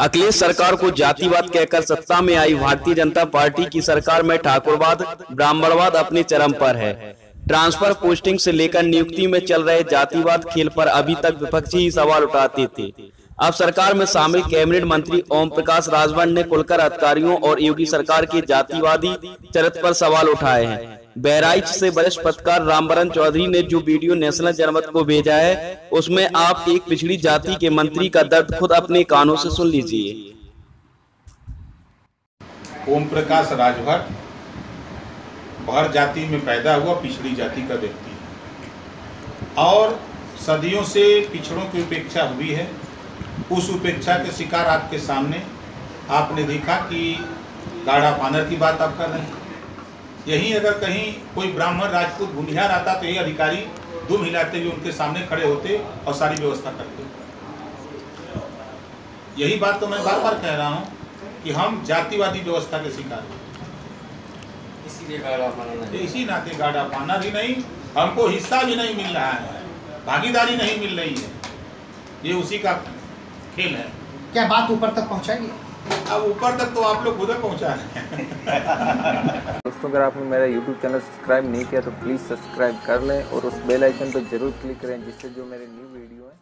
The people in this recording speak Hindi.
अखिलेश सरकार को जातिवाद कहकर सत्ता में आई भारतीय जनता पार्टी की सरकार में ठाकुरवाद, ब्राह्मणवाद अपने चरम पर है। ट्रांसफ़र पोस्टिंग से लेकर नियुक्ति में चल रहे जातिवाद खेल पर अभी तक विपक्षी ही सवाल उठाते थे। अब सरकार में शामिल कैबिनेट मंत्री ओम प्रकाश राजभर ने खुलकर अधिकारियों और योगी सरकार के जातिवादी चरित्र पर सवाल उठाए हैं। बहराइच से वरिष्ठ पत्रकार रामबरन चौधरी ने जो वीडियो नेशनल जनमत को भेजा है, उसमें आप एक पिछड़ी जाति के मंत्री का दर्द खुद अपने कानों से सुन लीजिए। ओम प्रकाश राजभर, भर जाति में पैदा हुआ पिछड़ी जाति का व्यक्ति। और सदियों से पिछड़ों की उपेक्षा हुई है। उस उपेक्षा के शिकार आपके सामने आपने देखा कि गाढ़ा पानर की बात आप कर रहे हैं। यहीं अगर कहीं कोई ब्राह्मण राजपूत भूमिहार आता तो ये अधिकारी दुम हिलाते हुए उनके सामने खड़े होते और सारी व्यवस्था करते। यही बात तो मैं बार बार कह रहा हूँ कि हम जातिवादी व्यवस्था के शिकार इसीलिए इसी नाते गाड़ा पाना भी नहीं हमको हिस्सा भी नहीं मिल रहा है भागीदारी नहीं मिल रही है। ये उसी का खेल है। क्या बात ऊपर तक पहुँचाएँगे? अब ऊपर तक तो आप लोग उधर पहुँचा रहे हैं। दोस्तों अगर आपने मेरा YouTube चैनल सब्सक्राइब नहीं किया तो प्लीज़ सब्सक्राइब कर लें और उस बेल आइकन पर ज़रूर क्लिक करें जिससे जो मेरे न्यू वीडियो